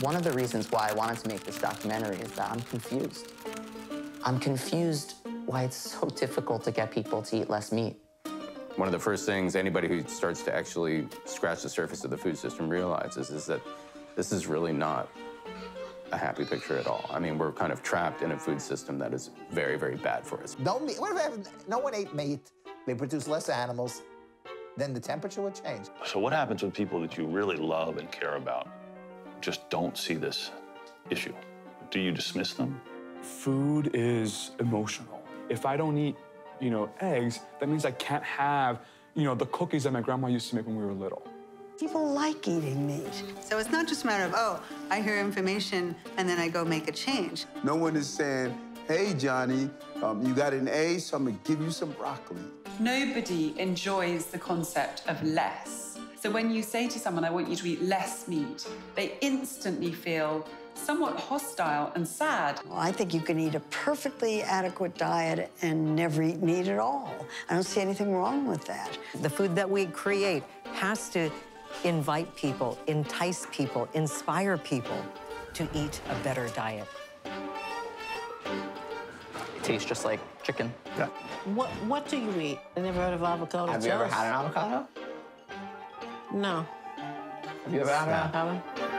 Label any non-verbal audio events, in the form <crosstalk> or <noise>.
One of the reasons why I wanted to make this documentary is that I'm confused. I'm confused why it's so <laughs> difficult to get people to eat less meat. One of the first things anybody who starts to actually scratch the surface of the food system realizes is that this is really not a happy picture at all. I mean, we're kind of trapped in a food system that is very, very bad for us. No meat. What if no one ate meat? They produce less animals. Then the temperature would change. So what happens with people that you really love and care about just don't see this issue? Do you dismiss them? Food is emotional. If I don't eat, you know, eggs, that means I can't have, you know, the cookies that my grandma used to make when we were little. People like eating meat. So it's not just a matter of, oh, I hear information and then I go make a change. No one is saying, hey, Johnny, um, you got an A, so I'm gonna give you some broccoli. Nobody enjoys the concept of less. So when you say to someone, I want you to eat less meat, they instantly feel somewhat hostile and sad. Well, I think you can eat a perfectly adequate diet and never eat meat at all. I don't see anything wrong with that. The food that we create has to invite people, entice people, inspire people to eat a better diet. It tastes just like chicken. Yeah. What What do you eat? I never heard of avocado Have you ever had an avocado? No. Have you ever had an I haven't.